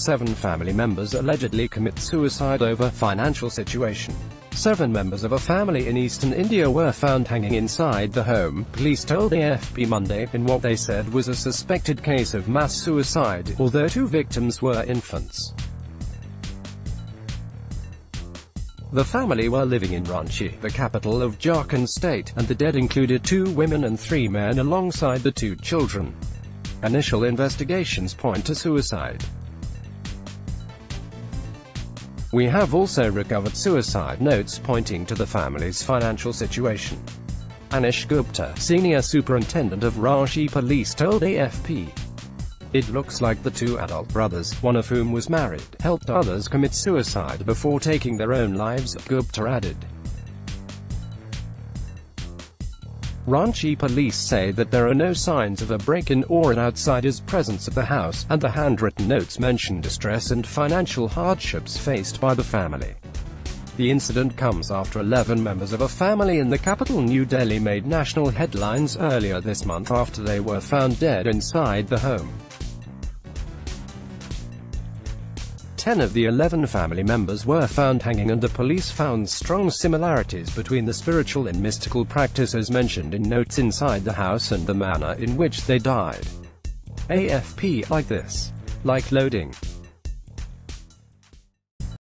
seven family members allegedly commit suicide over financial situation. Seven members of a family in eastern India were found hanging inside the home, police told AFP Monday, in what they said was a suspected case of mass suicide, although two victims were infants. The family were living in Ranchi, the capital of Jharkhand state, and the dead included two women and three men alongside the two children. Initial investigations point to suicide. We have also recovered suicide notes pointing to the family's financial situation. Anish Gupta, senior superintendent of Ranchi police told AFP. It looks like the two adult brothers, one of whom was married, helped others commit suicide before taking their own lives, Gupta added. Ranchi police say that there are no signs of a break-in or an outsider's presence at the house, and the handwritten notes mention distress and financial hardships faced by the family. The incident comes after 11 members of a family in the capital New Delhi made national headlines earlier this month after they were found dead inside the home. Ten of the eleven family members were found hanging and the police found strong similarities between the spiritual and mystical practices mentioned in notes inside the house and the manner in which they died. AFP, like this. Like loading.